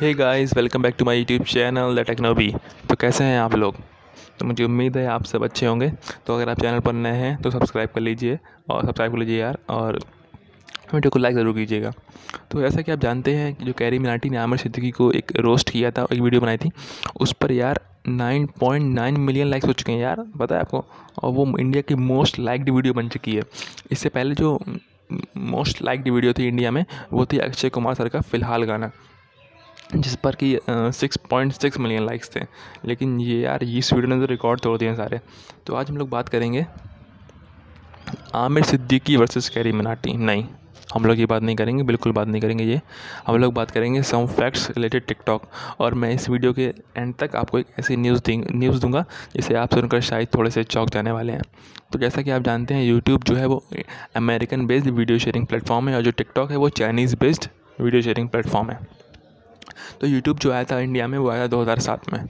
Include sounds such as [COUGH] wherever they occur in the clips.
Hey guys welcome back to my YouTube channel the Technobee तो कैसे हैं आप लोग? तो मुझे उम्मीद है आप सब अच्छे होंगे। तो अगर आप चैनल पर नए हैं तो सब्सक्राइब कर लीजिए और सब्सक्राइब कर लीजिए यार, और वीडियो को लाइक ज़रूर कीजिएगा। तो जैसा कि आप जानते हैं जो कैरी मिनाटी ने आमिर सिद्दीकी को एक रोस्ट किया था, एक वीडियो बनाई थी, उस पर यार 9.9 मिलियन लाइक्स हो चुके हैं यार, पता है आपको? और वो इंडिया की मोस्ट लाइक्ड वीडियो बन चुकी है। इससे पहले जो मोस्ट लाइक्ड वीडियो थी इंडिया में, वो थी अक्षय कुमार सर का फ़िलहाल गाना। जिस पर कि six point six million likes थे। लेकिन ये यार इस वीडियो ने तो रिकॉर्ड तोड़ दिए सारे। तो आज हम लोग बात करेंगे आमिर सिद्दीकी वर्सेस कैरी मनाटी। नहीं, हम लोग ये बात नहीं करेंगे, बिल्कुल बात नहीं करेंगे ये। हम लोग बात करेंगे सम फैक्ट्स रिलेटेड टिकटॉक और मैं इस वीडियो के एंड तक आपको एक ऐसी न्यूज़ दी न्यूज़ दूँगा, जिसे आप सुनकर शायद थोड़े से चौक जाने वाले हैं। तो जैसा कि आप जानते हैं यूट्यूब जो है वो American based video sharing platform है, और जो टिकटॉक है वो Chinese based video sharing platform है। तो यूट्यूब जो आया था इंडिया में, वो आया था 2007 में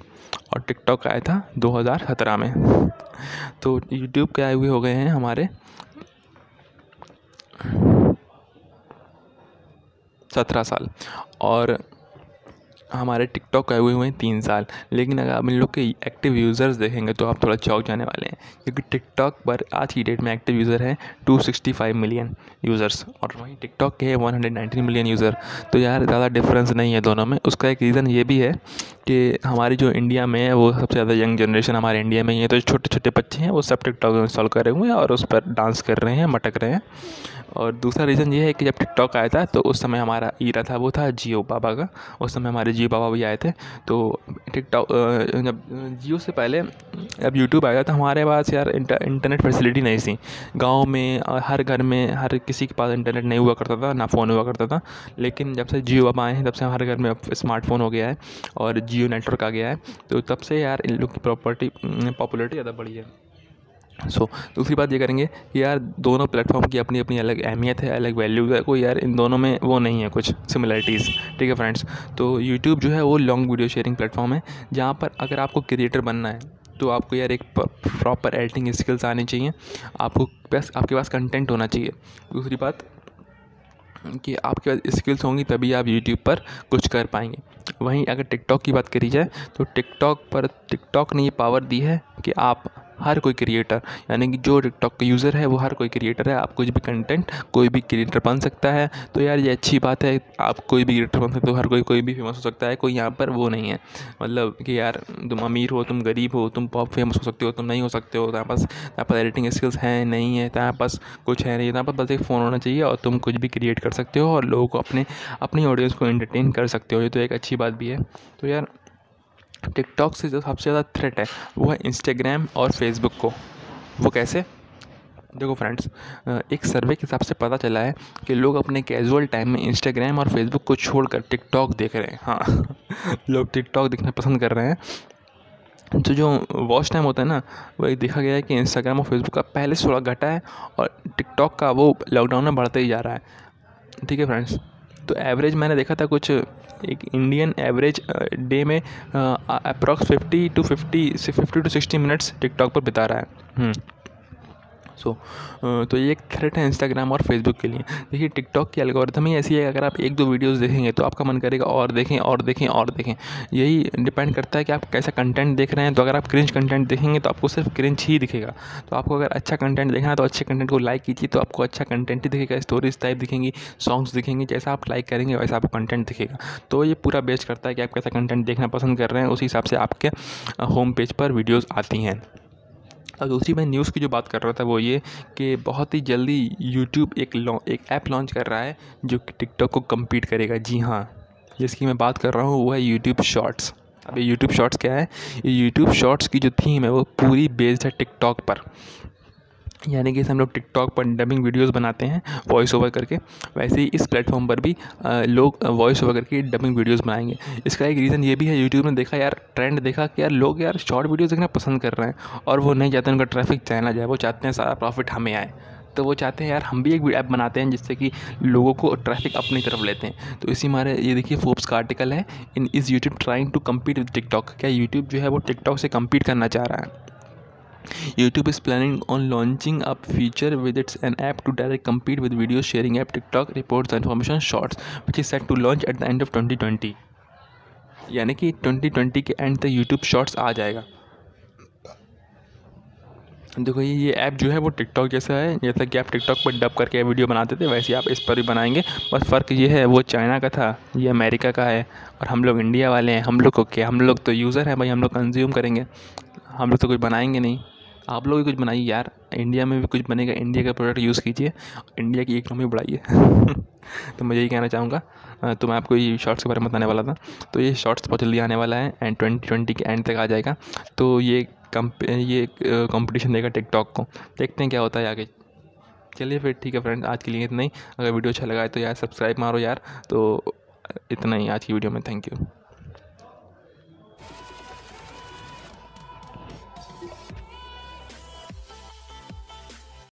और टिकटॉक आया था 2017 में। तो यूट्यूब के आए हुए हो गए हैं हमारे सत्रह साल और हमारे टिकटॉक आए हुए हुए हैं तीन साल। लेकिन अगर आप इन लोग के एक्टिव यूज़र्स देखेंगे तो आप थोड़ा चौक जाने वाले हैं। क्योंकि टिकटॉक पर आज की डेट में एक्टिव यूज़र हैं 265 मिलियन यूज़र्स और वहीं टिकटॉक के हैं 119 मिलियन यूज़र तो यार, ज़्यादा डिफरेंस नहीं है दोनों में। उसका एक रीज़न ये भी है कि हमारी जो इंडिया में है, वो सबसे ज़्यादा यंग जनरेशन हमारे इंडिया में ही है। तो छोटे छोटे बच्चे हैं, वो सब टिकटॉक इंस्टॉल करे हुए हैं और उस पर डांस कर रहे हैं, मटक रहे हैं। और दूसरा रीज़न ये है कि जब टिकटॉक आया था तो उस समय हमारा ईरा था, वो था जियो बाबा का। उस समय हमारे जियो बाबा भी आए थे। तो टिकटॉक जब, जियो से पहले, अब यूट्यूब आया था हमारे पास यार इंटरनेट फैसिलिटी नहीं थी। गाँव में हर घर में, हर किसी के पास इंटरनेट नहीं हुआ करता था, ना फ़ोन हुआ करता था। लेकिन जब से जियो बाबा आए हैं, तब से हर घर में अब स्मार्टफ़ोन हो गया है और जियो नेटवर्क आ गया है। तो तब से यार इन लोग की प्रॉपर्टी पॉपुलरिटी ज़्यादा बढ़ी है। सो so, दूसरी बात ये करेंगे कि यार दोनों प्लेटफॉर्म की अपनी अपनी अलग अहमियत है अलग वैल्यूज़ है कोई यार इन दोनों में वो नहीं है कुछ सिमिलरिटीज़ ठीक है फ्रेंड्स तो यूट्यूब जो है वो लॉन्ग वीडियो शेयरिंग प्लेटफॉर्म है जहाँ पर अगर आपको क्रिएटर बनना है तो आपको यार एक प्रॉपर एडिटिंग स्किल्स आनी चाहिए आपको बस आपके पास कंटेंट होना चाहिए। दूसरी बात कि आपके पास स्किल्स होंगी तभी आप यूट्यूब पर कुछ कर पाएँगे। वहीं अगर टिकटॉक की बात करी जाए तो टिकटॉक पर टिकटॉक ने ये पावर दी है कि आप हर कोई क्रिएटर यानी कि जो टिकटॉक का यूज़र है, वो हर कोई क्रिएटर है। आप कुछ भी कंटेंट कोई भी क्रिएटर बन सकता है। तो यार, ये अच्छी बात है, आप कोई भी क्रिएटर बन सकते हो, हर कोई कोई भी फ़ेमस हो सकता है, कोई यहाँ पर वो नहीं है। मतलब कि यार, तुम अमीर हो, तुम गरीब हो, तुम पॉप फ़ेमस हो सकते हो, तुम नहीं हो सकते हो तुम्हारे पास तुम्हारे पास एडिटिंग स्किल्स हैं, नहीं है तुम्हारे पास कुछ है नहीं तुम्हारे पास बस एक फ़ोन होना चाहिए और तुम कुछ भी क्रिएट कर सकते हो और लोगों को अपने, अपनी ऑडियंस को एंटरटेन कर सकते हो। ये तो एक अच्छी बात भी है। तो यार टिकटॉक से जो सबसे ज़्यादा थ्रेट है, वो है इंस्टाग्राम और फेसबुक को। वो कैसे? देखो फ्रेंड्स एक सर्वे के हिसाब से पता चला है कि लोग अपने कैजुअल टाइम में इंस्टाग्राम और फेसबुक को छोड़कर टिकटॉक देख रहे हैं। हाँ [LAUGHS] लोग टिकटॉक देखना पसंद कर रहे हैं। तो जो वॉच टाइम होता है ना वो एक देखा गया है कि इंस्टाग्राम और फेसबुक का पहले से थोड़ा घटा है और टिकटॉक का वो लॉकडाउन में बढ़ते ही जा रहा है। ठीक है फ्रेंड्स तो एवरेज मैंने देखा था कुछ एक इंडियन एवरेज डे में approx fifty to fifty fifty to sixty minutes TikTok पर बिता रहा है हम्म। सो तो ये एक थ्रेट है इंस्टाग्राम और फेसबुक के लिए। देखिए टिकटॉक की एल्गोरिथम ही ऐसी है, अगर आप एक दो वीडियोस देखेंगे तो आपका मन करेगा और देखें और देखें और देखें। यही डिपेंड करता है कि आप कैसा कंटेंट देख रहे हैं। तो अगर आप क्रिंच कंटेंट देखेंगे तो आपको सिर्फ़ क्रिंच ही दिखेगा। तो आपको अगर अच्छा कंटेंट देखना है तो अच्छे कंटेंट को लाइक कीजिए तो आपको अच्छा कंटेंट ही दिखेगा। स्टोरीज टाइप दिखेंगी सॉन्ग्स दिखेंगे, जैसा आप लाइक करेंगे वैसा आपको कंटेंट दिखेगा। तो ये पूरा बेस्ट करता है कि आप कैसा कंटेंट देखना पसंद कर रहे हैं। उसी हिसाब से आपके होम पेज पर वीडियोज़ आती हैं। और दूसरी मैं न्यूज़ की जो बात कर रहा था वो ये कि बहुत ही जल्दी यूट्यूब एक एक ऐप लॉन्च कर रहा है जो कि टिकटॉक को कम्पीट करेगा। जी हाँ जिसकी मैं बात कर रहा हूँ वो है यूट्यूब शॉर्ट्स अब ये यूट्यूब शॉर्ट्स क्या है? यूट्यूब शॉर्ट्स की जो थीम है वो पूरी बेस्ड है टिकटॉक पर। यानी कि हम लोग टिकटॉक पर डबिंग वीडियोस बनाते हैं वॉइस ओवर करके। वैसे ही इस प्लेटफॉर्म पर भी लोग वॉइस ओवर करके डबिंग वीडियोस बनाएँगे। इसका एक रीज़न ये भी है यूट्यूब ने देखा यार ट्रेंड देखा कि यार लोग यार शॉर्ट वीडियोस देखना पसंद कर रहे हैं और वो नहीं चाहते उनका ट्रैफ़िक चला जाए, वो चाहते हैं सारा प्रॉफिट हमें आए। तो वो चाहते हैं यार हम भी एक ऐप बनाते हैं जिससे कि लोगों को ट्रैफ़िक अपनी तरफ़ लेते हैं। तो इसी मारे, ये देखिए फोर्ब्स का आर्टिकल है in is YouTube trying to compete with TikTok क्या यूट्यूब जो है वो टिकटॉक से कम्पीट करना चाह रहा है? YouTube is planning on launching a feature with its an app to direct compete with video sharing app TikTok reports the information shorts which is set to launch at the end of 2020 यानी कि twenty twenty के end तक YouTube shorts आ जाएगा देखो ये ये app जो है वो टिकटॉक जैसा है जैसा कि आप टिकटॉक पर डब करके वीडियो बनाते थे वैसे आप इस पर भी बनाएँगे बस फ़र्क ये है वो चाइना का था ये अमेरिका का है और हम लोग इंडिया वाले हैं हम लोग को क्या हम लोग तो यूज़र हैं भाई हम लोग कंज्यूम करेंगे हम लोग तो कुछ बनाएँगे नहीं। आप लोग भी कुछ बनाइए यार। इंडिया में भी कुछ बनेगा। इंडिया का प्रोडक्ट यूज़ कीजिए। इंडिया की इकनॉमी बढ़ाइए। [LAUGHS] तो मैं यही कहना चाहूँगा। तो मैं आपको ये शॉर्ट्स के बारे में बताने वाला था। तो ये शॉर्ट्स बहुत जल्दी आने वाला है एंड ट्वेंटी ट्वेंटी के एंड तक आ जाएगा। तो ये कम्प ये कंपटीशन देगा टिकटॉक को। देखते हैं क्या होता है आगे। चलिए फिर ठीक है फ्रेंड आज के लिए इतना ही। अगर वीडियो अच्छा लगा है तो यार सब्सक्राइब मारो यार। तो इतना ही आज की वीडियो में। Thank you